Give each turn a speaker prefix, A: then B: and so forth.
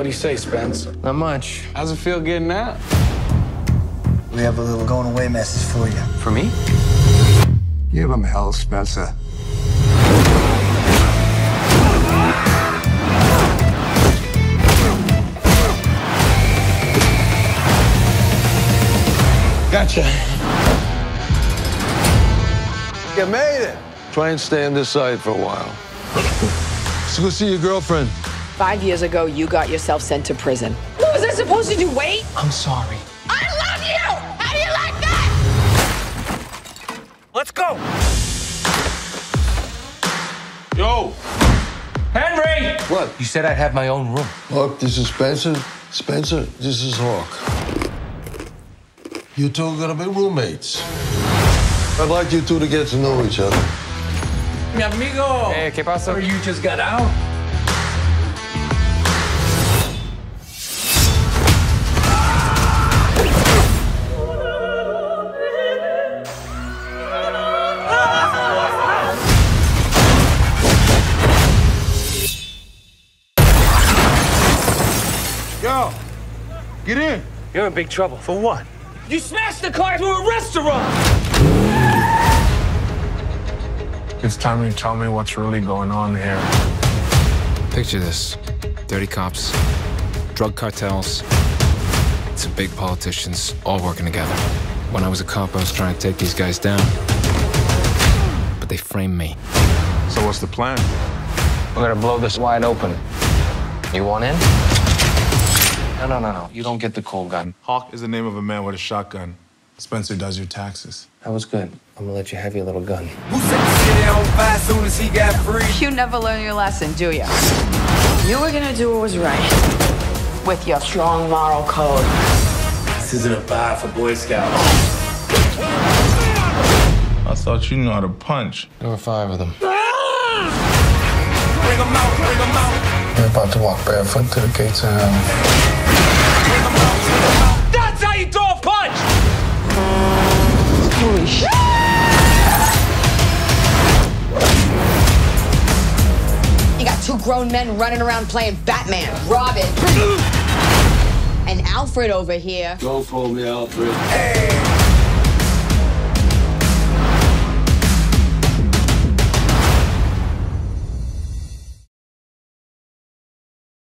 A: What do you say, Spence?
B: Not much.
A: How's it feel getting out?
C: We have a little going away message for you.
B: For me?
D: Give him hell, Spenser.
A: Gotcha.
E: You made it. Try and stay on this side for a while. Let's go see your girlfriend.
F: Five years ago, you got yourself sent to prison. What was I supposed to do? Wait?
B: I'm sorry.
F: I love you! How do you like that?
B: Let's go!
A: Yo!
B: Henry!
E: What?
B: You said I'd have my own room.
E: Look, this is Spenser. Spenser, this is Hawk. You two are gonna be roommates. I'd like you two to get to know each other.
B: Mi amigo! Hey, ¿qué pasa? You just got out?
E: Yo, get in.
B: You're in big trouble. For what? You smashed the car to a restaurant!
D: It's time you tell me what's really going on here.
G: Picture this dirty cops, drug cartels, some big politicians all working together. When I was a cop, I was trying to take these guys down. But they framed me.
D: So what's the plan?
B: We're gonna blow this wide open. You want in? No, no, no, no. You don't get the cold gun.
H: Hawk is the name of a man with a shotgun. Spenser does your taxes.
B: That was good. I'm gonna let you have your little gun.
F: You never learn your lesson, do you? You were gonna do what was right. With your strong moral code.
A: This isn't a bar for Boy Scouts.
H: I thought you knew how to punch.
G: There were five of them.
D: You're about to walk barefoot to the gates of hell.
B: That's how you throw a punch!
F: Holy shit. You got two grown men running around playing Batman, Robin, and Alfred over here.
E: Don't call me Alfred.